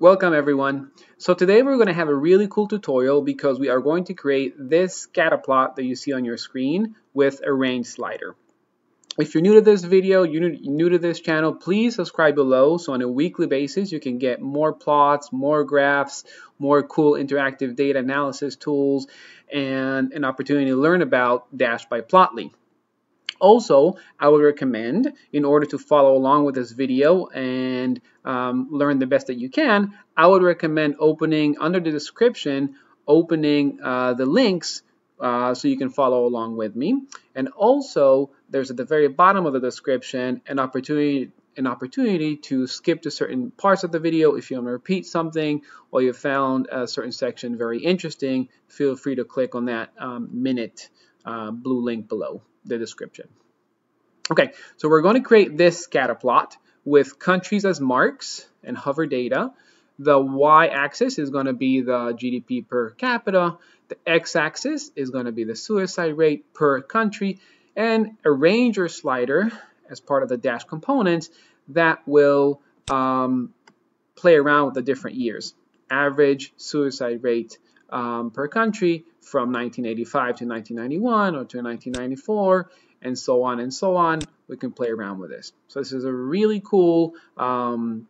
Welcome everyone. So today we're going to have a really cool tutorial because we are going to create this scatter plot that you see on your screen with a range slider. If you're new to this video, you're new to this channel, please subscribe below so on a weekly basis you can get more plots, more graphs, more cool interactive data analysis tools, and an opportunity to learn about Dash by Plotly. Also, I would recommend, in order to follow along with this video and um, learn the best that you can, I would recommend opening under the description, opening uh, the links uh, so you can follow along with me. And also, there's at the very bottom of the description an opportunity an opportunity to skip to certain parts of the video if you want to repeat something or you found a certain section very interesting feel free to click on that um, minute uh, blue link below the description. Okay, so we're going to create this scatter plot with countries as marks and hover data. The y-axis is going to be the GDP per capita. The x-axis is going to be the suicide rate per country and a ranger slider as part of the dash components that will um, play around with the different years. Average suicide rate um, per country from 1985 to 1991 or to 1994 and so on and so on. We can play around with this. So this is a really cool um,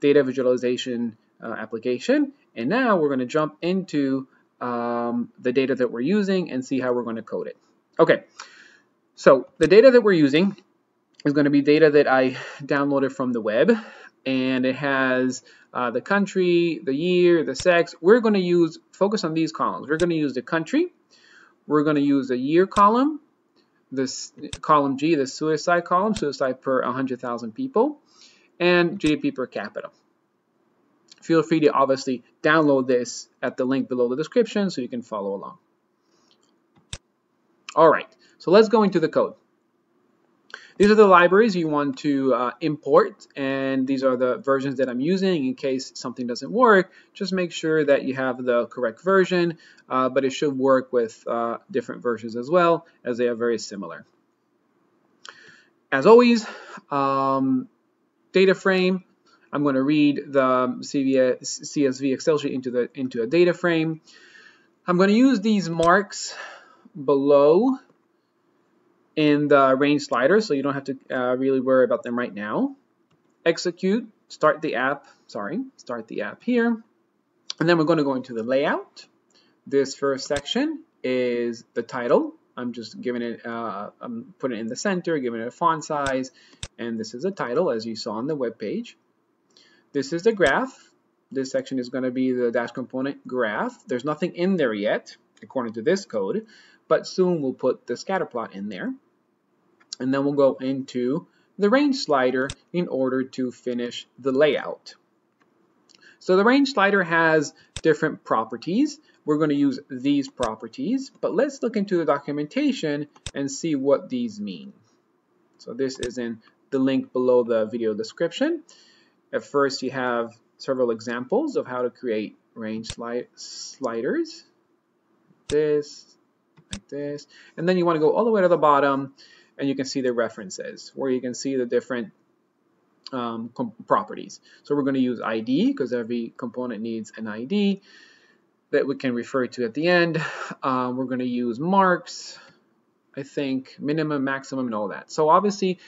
data visualization uh, application. And now we're going to jump into um, the data that we're using and see how we're going to code it. Okay, so the data that we're using is going to be data that I downloaded from the web and it has uh, the country, the year, the sex. We're going to use, focus on these columns. We're going to use the country, we're going to use the year column, this column G, the suicide column, suicide per 100,000 people, and GDP per capita. Feel free to obviously download this at the link below the description so you can follow along. All right, so let's go into the code. These are the libraries you want to uh, import, and these are the versions that I'm using in case something doesn't work. Just make sure that you have the correct version, uh, but it should work with uh, different versions as well, as they are very similar. As always, um, data frame, I'm going to read the CSV Excel sheet into, the, into a data frame. I'm going to use these marks below in the range slider, so you don't have to uh, really worry about them right now. Execute, start the app, sorry, start the app here. And then we're going to go into the layout. This first section is the title. I'm just giving it, uh, I'm putting it in the center, giving it a font size, and this is the title as you saw on the web page. This is the graph. This section is going to be the dash component graph. There's nothing in there yet, according to this code but soon we'll put the scatter plot in there. And then we'll go into the range slider in order to finish the layout. So the range slider has different properties. We're going to use these properties, but let's look into the documentation and see what these mean. So this is in the link below the video description. At first you have several examples of how to create range sli sliders. This, like this. And then you want to go all the way to the bottom and you can see the references where you can see the different um, properties. So we're going to use ID because every component needs an ID that we can refer to at the end. Um, we're going to use marks, I think, minimum, maximum, and all that. So obviously,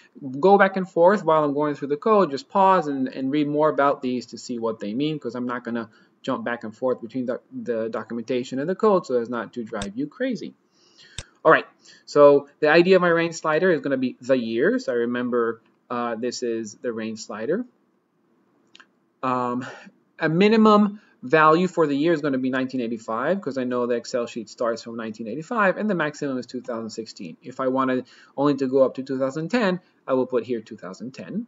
go back and forth while I'm going through the code. Just pause and, and read more about these to see what they mean because I'm not going to jump back and forth between the, the documentation and the code so as not to drive you crazy. All right, so the ID of my range slider is going to be the year. So I remember uh, this is the range slider. Um, a minimum value for the year is going to be 1985 because I know the Excel sheet starts from 1985 and the maximum is 2016. If I wanted only to go up to 2010, I will put here 2010.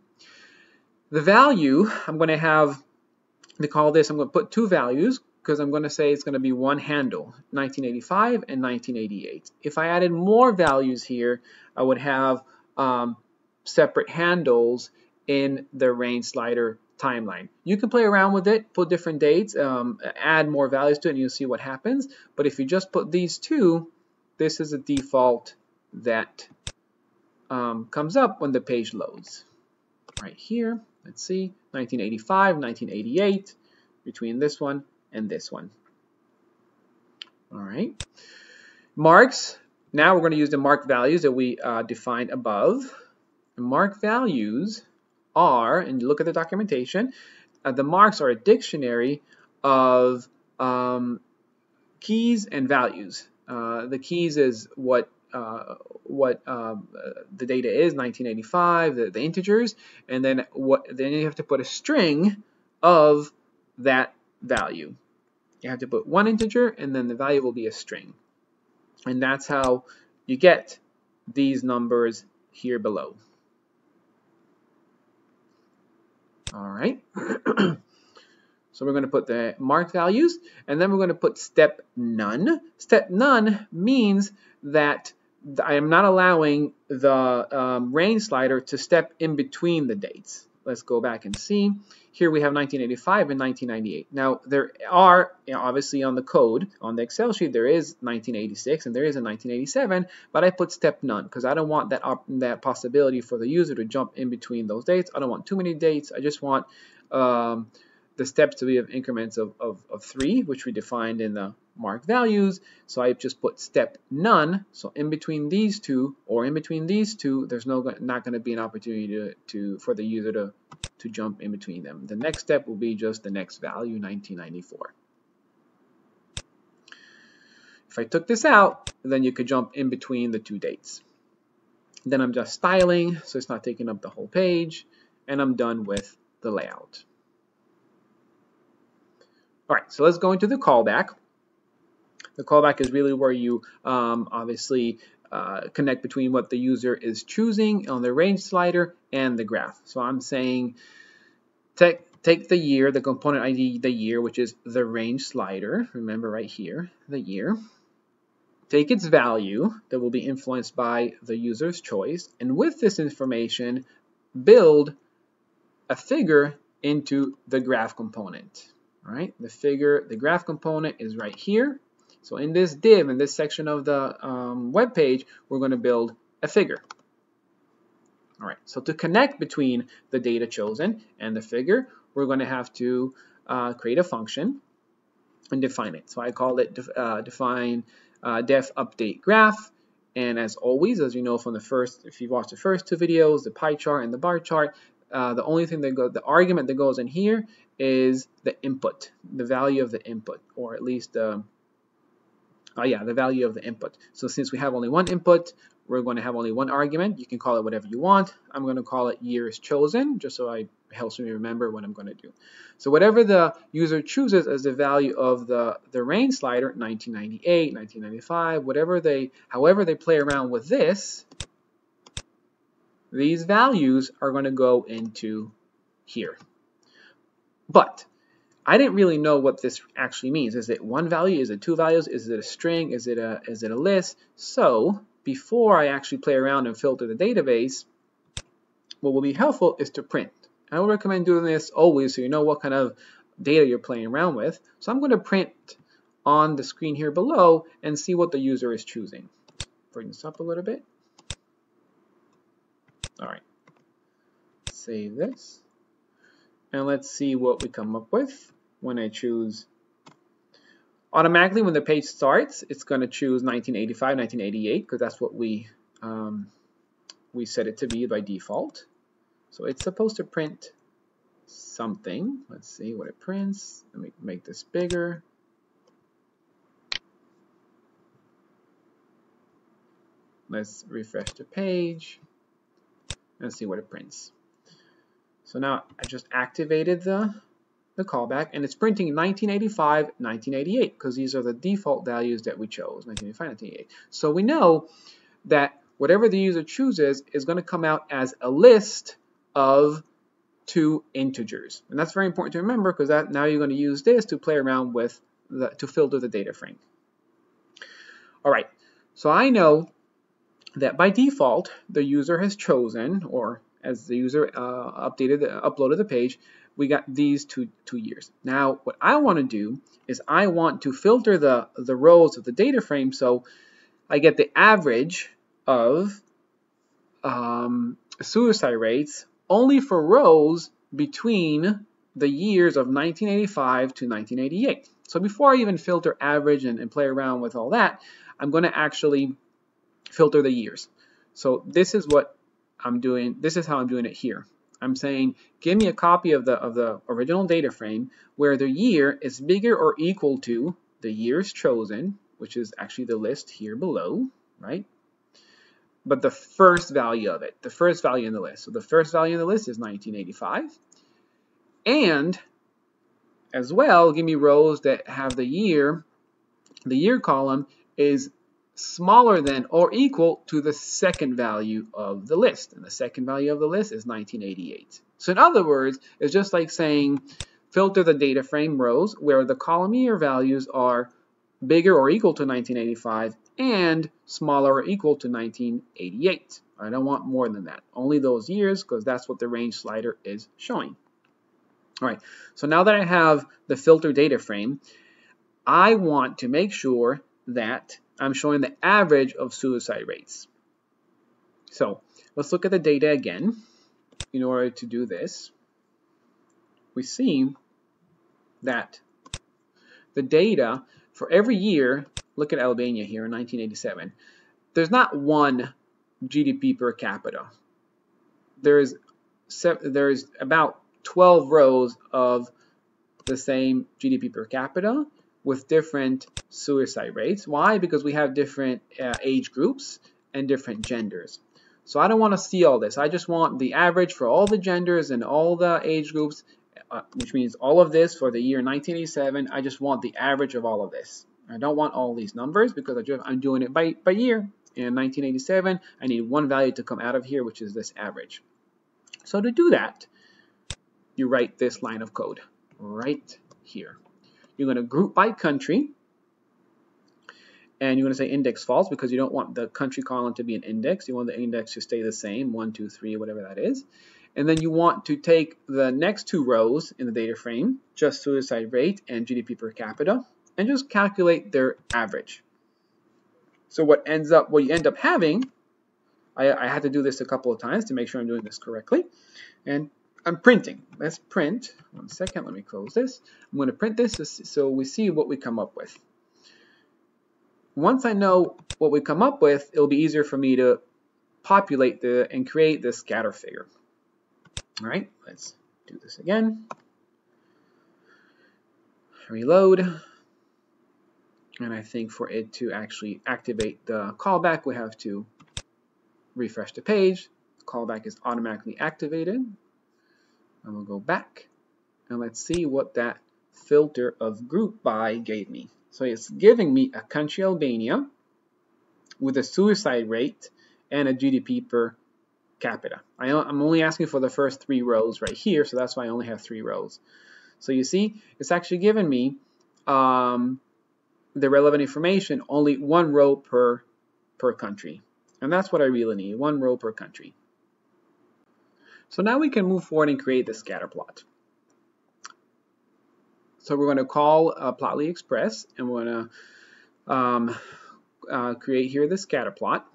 The value, I'm going to have, they call this, I'm going to put two values because I'm going to say it's going to be one handle, 1985 and 1988. If I added more values here, I would have um, separate handles in the range slider timeline. You can play around with it, put different dates, um, add more values to it, and you'll see what happens. But if you just put these two, this is a default that um, comes up when the page loads. Right here, let's see, 1985, 1988, between this one and this one. All right. Marks. Now we're going to use the mark values that we uh, defined above. The mark values are, and look at the documentation, uh, the marks are a dictionary of um, keys and values. Uh, the keys is what uh, what uh, the data is, 1985, the, the, integers, and then what then you have to put a string of that value. You have to put one integer, and then the value will be a string. And that's how you get these numbers here below. All right. so we're going to put the mark values, and then we're going to put step none. Step none means that I am not allowing the um, range slider to step in between the dates. Let's go back and see. Here we have 1985 and 1998. Now there are, obviously on the code, on the Excel sheet, there is 1986 and there is a 1987, but I put step none because I don't want that, that possibility for the user to jump in between those dates. I don't want too many dates. I just want um, the steps to be of increments of, of, of 3, which we defined in the mark values. So I just put step none. So in between these two or in between these two, there's no not going to be an opportunity to, to for the user to, to jump in between them. The next step will be just the next value, 1994. If I took this out, then you could jump in between the two dates. Then I'm just styling, so it's not taking up the whole page, and I'm done with the layout. All right, so let's go into the callback. The callback is really where you um, obviously uh, connect between what the user is choosing on the range slider and the graph. So I'm saying take, take the year, the component ID, the year, which is the range slider. Remember right here, the year. Take its value that will be influenced by the user's choice. And with this information, build a figure into the graph component. Right, the figure, the graph component is right here. So in this div, in this section of the um, web page, we're going to build a figure. All right, so to connect between the data chosen and the figure, we're going to have to uh, create a function and define it. So I call it def, uh, define uh, def update graph. And as always, as you know from the first, if you watched the first two videos, the pie chart and the bar chart, uh, the only thing that goes, the argument that goes in here is the input, the value of the input, or at least the uh, yeah, the value of the input. So since we have only one input, we're going to have only one argument. You can call it whatever you want. I'm going to call it years chosen, just so I helps me remember what I'm going to do. So whatever the user chooses as the value of the, the range slider, 1998, 1995, whatever they, however they play around with this, these values are going to go into here. But I didn't really know what this actually means. Is it one value? Is it two values? Is it a string? Is it a, is it a list? So before I actually play around and filter the database, what will be helpful is to print. I would recommend doing this always so you know what kind of data you're playing around with. So I'm going to print on the screen here below and see what the user is choosing. Bring this up a little bit. All right. Save this. And let's see what we come up with. When I choose automatically when the page starts it's going to choose 1985 1988 because that's what we um, we set it to be by default. So it's supposed to print something. Let's see what it prints. Let me make this bigger. Let's refresh the page and see what it prints so now I just activated the the callback, and it's printing 1985, 1988, because these are the default values that we chose, 1985, 1988. So we know that whatever the user chooses is going to come out as a list of two integers. And that's very important to remember because that now you're going to use this to play around with, the, to filter the data frame. All right, so I know that by default, the user has chosen, or as the user uh, updated, uploaded the page, we got these two, two years. Now, what I want to do is I want to filter the, the rows of the data frame so I get the average of um, suicide rates only for rows between the years of 1985 to 1988. So before I even filter average and, and play around with all that, I'm going to actually filter the years. So this is what I'm doing, this is how I'm doing it here. I'm saying, give me a copy of the, of the original data frame where the year is bigger or equal to the years chosen, which is actually the list here below, right? But the first value of it, the first value in the list. So the first value in the list is 1985. And as well, give me rows that have the year, the year column is smaller than or equal to the second value of the list. And the second value of the list is 1988. So in other words, it's just like saying filter the data frame rows where the column year values are bigger or equal to 1985 and smaller or equal to 1988. I don't want more than that. Only those years because that's what the range slider is showing. All right, so now that I have the filter data frame, I want to make sure that I'm showing the average of suicide rates. So let's look at the data again. In order to do this, we see that the data for every year, look at Albania here in 1987, there's not one GDP per capita. There's there's about 12 rows of the same GDP per capita with different suicide rates. Why? Because we have different uh, age groups and different genders. So I don't want to see all this. I just want the average for all the genders and all the age groups, uh, which means all of this for the year 1987. I just want the average of all of this. I don't want all these numbers because I'm doing it by, by year. In 1987, I need one value to come out of here, which is this average. So to do that, you write this line of code right here. You're going to group by country. And you're going to say index false because you don't want the country column to be an index. You want the index to stay the same, 1, 2, 3, whatever that is. And then you want to take the next two rows in the data frame, just suicide rate and GDP per capita, and just calculate their average. So what ends up, what you end up having, I, I had to do this a couple of times to make sure I'm doing this correctly. And I'm printing. Let's print. One second, let me close this. I'm going to print this so we see what we come up with. Once I know what we come up with, it'll be easier for me to populate the and create the scatter figure. All right, let's do this again. Reload. And I think for it to actually activate the callback, we have to refresh the page. The callback is automatically activated. And we'll go back and let's see what that filter of group by gave me. So it's giving me a country Albania with a suicide rate and a GDP per capita. I, am only asking for the first three rows right here, so that's why I only have three rows. So you see, it's actually giving me um, the relevant information, only one row per, per country. And that's what I really need, one row per country. So now we can move forward and create the scatter plot. So we're going to call uh, Plotly Express and we're going to um, uh, create here the scatter plot.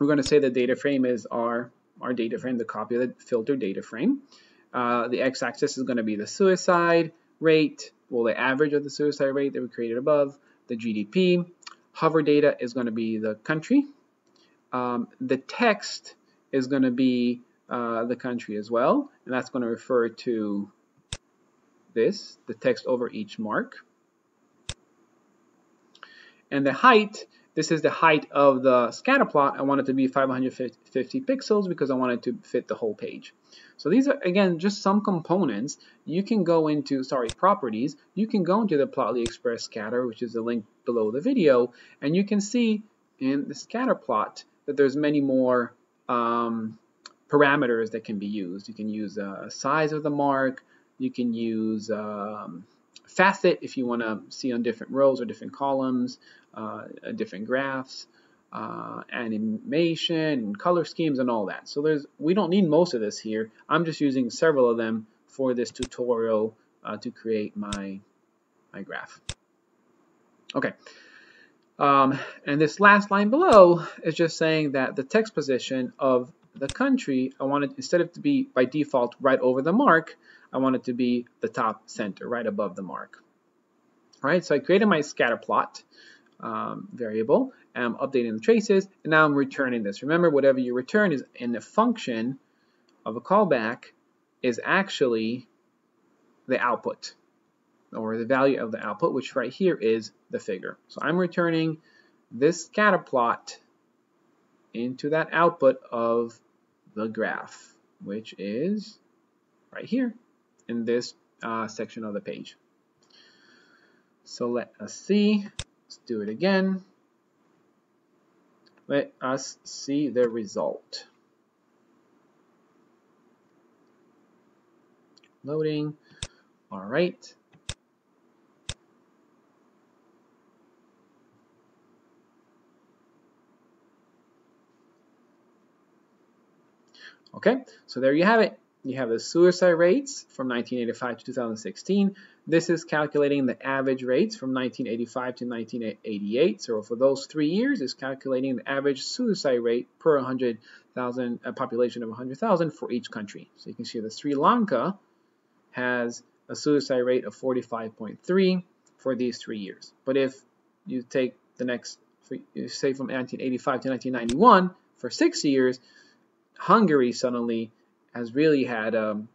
We're going to say the data frame is our, our data frame, the copy of the filter data frame. Uh, the x-axis is going to be the suicide rate, well the average of the suicide rate that we created above, the GDP. Hover data is going to be the country. Um, the text is going to be uh, the country as well, and that's going to refer to this, the text over each mark. And the height, this is the height of the scatter plot. I want it to be 550 pixels because I want it to fit the whole page. So these are, again, just some components. You can go into, sorry, properties. You can go into the Plotly Express scatter, which is the link below the video, and you can see in the scatter plot that there's many more um, parameters that can be used. You can use uh, size of the mark, you can use um, facet if you want to see on different rows or different columns, uh, different graphs, uh, animation, color schemes, and all that. So there's we don't need most of this here. I'm just using several of them for this tutorial uh, to create my my graph. Okay. Um, and this last line below is just saying that the text position of the country, I want it instead of to be by default right over the mark, I want it to be the top center, right above the mark. All right, so I created my scatter plot um, variable, and I'm updating the traces, and now I'm returning this. Remember, whatever you return is in the function of a callback is actually the output or the value of the output, which right here is the figure. So I'm returning this scatter plot into that output of the graph, which is right here in this uh, section of the page. So let us see. Let's do it again. Let us see the result. Loading. All right. Okay, so there you have it. You have the suicide rates from 1985 to 2016. This is calculating the average rates from 1985 to 1988. So for those three years, it's calculating the average suicide rate per 100,000, a population of 100,000 for each country. So you can see that Sri Lanka has a suicide rate of 45.3 for these three years. But if you take the next, say from 1985 to 1991, for six years, Hungary suddenly has really had um,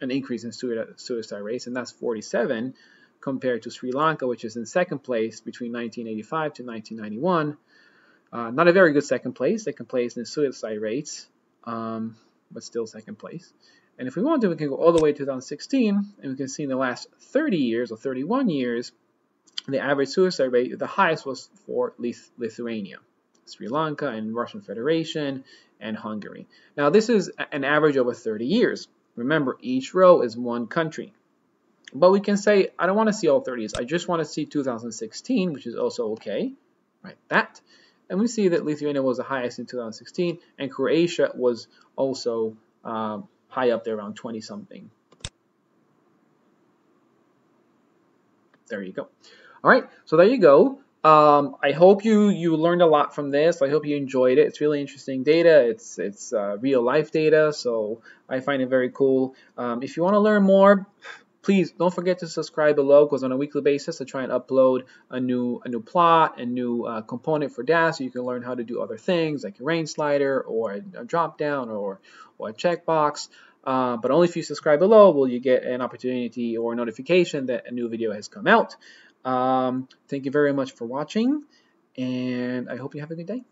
an increase in suicide rates, and that's 47 compared to Sri Lanka, which is in second place between 1985 to 1991. Uh, not a very good second place. Second place in suicide rates, um, but still second place. And if we want to, we can go all the way to 2016, and we can see in the last 30 years or 31 years, the average suicide rate, the highest was for Lithuania. Sri Lanka and Russian Federation and Hungary. Now this is an average over 30 years. Remember, each row is one country. But we can say, I don't want to see all 30s. I just want to see 2016, which is also okay. Right, that. And we see that Lithuania was the highest in 2016, and Croatia was also uh, high up there, around 20 something. There you go. All right, so there you go. Um, I hope you you learned a lot from this. I hope you enjoyed it. It's really interesting data. It's it's uh, real life data, so I find it very cool. Um, if you want to learn more, please don't forget to subscribe below because on a weekly basis I try and upload a new a new plot, a new uh, component for Dash so you can learn how to do other things like a range slider or a, a drop down or, or a checkbox. Uh, but only if you subscribe below will you get an opportunity or a notification that a new video has come out. Um, thank you very much for watching, and I hope you have a good day.